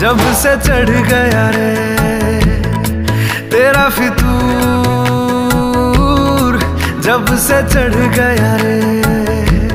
जब से चढ़ गया रे तेरा फितूर जब से चढ़ गया रे।